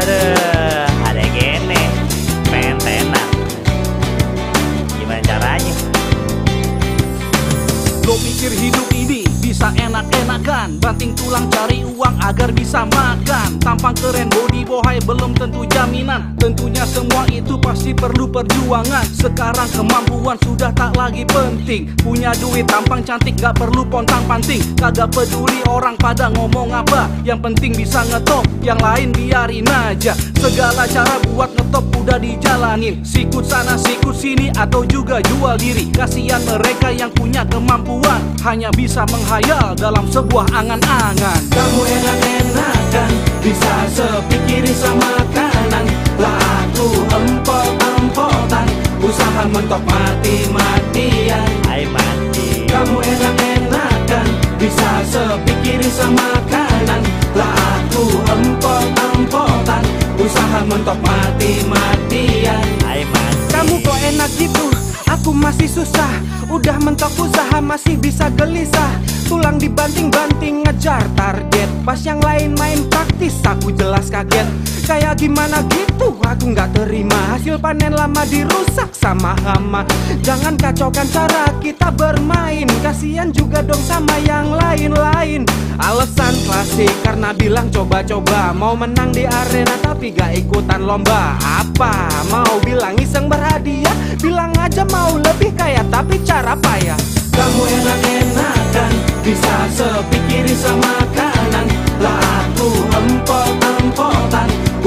Aduh, ada gini. Pengen tenar. Gimana caranya? Lo mikir hidup ini bisa enak-enakan. Banting tulang cari uang agar bisa makan. Tampang keren body bohai belum tentu jaminan. Tentunya semua itu pasti perlu perjuangan. Sekarang kemampuan sudah tak lagi penting. Punya duit tampang cantik gak perlu pontang panting. Kagak peduli orang pada ngomong apa. Yang penting bisa ngetop Yang lain biarin aja Segala cara buat ngetop udah dijalanin Sikut sana sikut sini atau juga jual diri. Kasihan mereka yang punya kemampuan. Hanya bisa menghayal dalam sebuah angan-angan. Kamu enak-enakan Bisa sepikiri sama Usaha mentok mati-matian. Kamu kok enak gitu? Aku masih susah. Udah mentok usaha masih bisa gelisah. Tulang dibanting-banting ngejar target Pas yang lain main praktis aku jelas kaget. Kayak gimana gitu aku nggak terima. Hasil panen lama dirusak sama hama. Jangan kacaukan cara kita bermain. Kasian juga dong sama yang lain-lain. Alasan klasik karena bilang coba-coba. Mau menang di arena tapi gak ikutan lomba. Apa? Mau bilang iseng berhadiah? Bilang aja mau lebih kaya tapi cara payah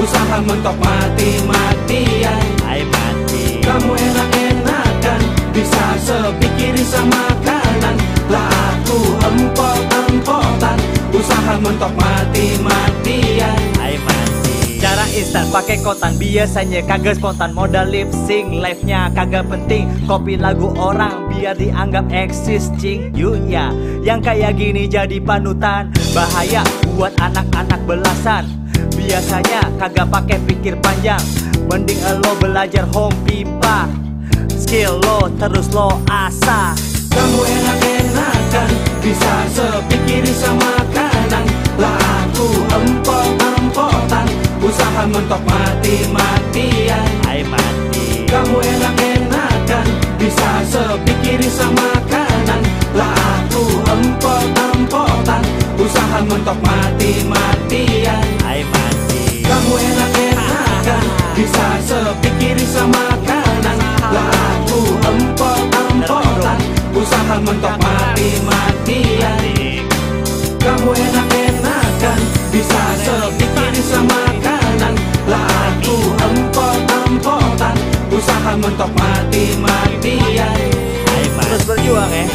Usaha mentok mati-matian Hai mati. Kamu enak-enakan Bisa sepikiri sama kanan. Lah aku empot-empotan Usaha mentok mati-matian Hai mati. Cara instan pakai kontan biasanya kagak spontan. Modal lip sync live nya kagak penting. Copy lagu orang biar dianggap eksis cing. Yuk ya. Yang kayak gini jadi panutan. Bahaya buat anak-anak belasan biasanya kagak pakai pikir panjang. Mending lo belajar home pipa skill lo terus lo asah. Kamu enak-enakan Bisa sepikiri sama kanan. Lah aku empot-empotan Usaha mentok mati-matian. Hai mati. Kamu enak-enakan Bisa sepikiri sama Usaha mentok mati-matian Kamu enak-enakan Bisa sepikiri sama kanan Lah aku empot-empotan Usaha mentok mati-matian mati. Terus berjuang ya.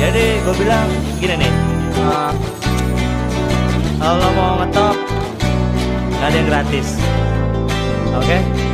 Jadi gue bilang gini nih. eh, kalau lo mau ngetop nggak ada yang gratis. Oke?